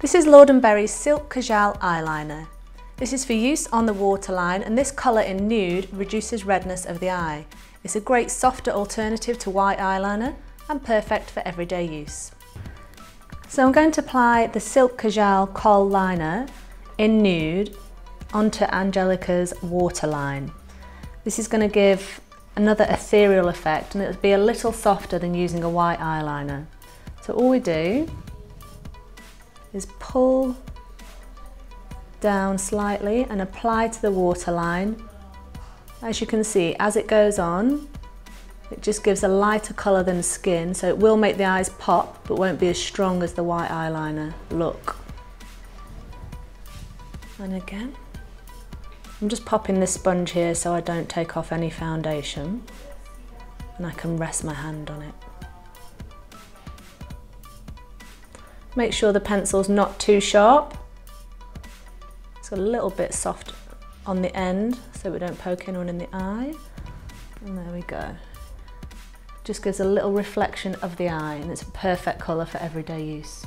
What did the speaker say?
This is Lord & Berry's Silk Kajal eyeliner. This is for use on the waterline and this colour in nude reduces redness of the eye. It's a great softer alternative to white eyeliner and perfect for everyday use. So I'm going to apply the Silk Kajal Kohl liner in nude onto Angelica's waterline. This is going to give another ethereal effect and it'll be a little softer than using a white eyeliner. So all we do is pull down slightly and apply to the waterline. As you can see, as it goes on, it just gives a lighter colour than skin, so it will make the eyes pop, but won't be as strong as the white eyeliner look. And again, I'm just popping this sponge here so I don't take off any foundation, and I can rest my hand on it. Make sure the pencil's not too sharp. It's a little bit soft on the end so we don't poke anyone in the eye. And there we go. Just gives a little reflection of the eye and it's a perfect colour for everyday use.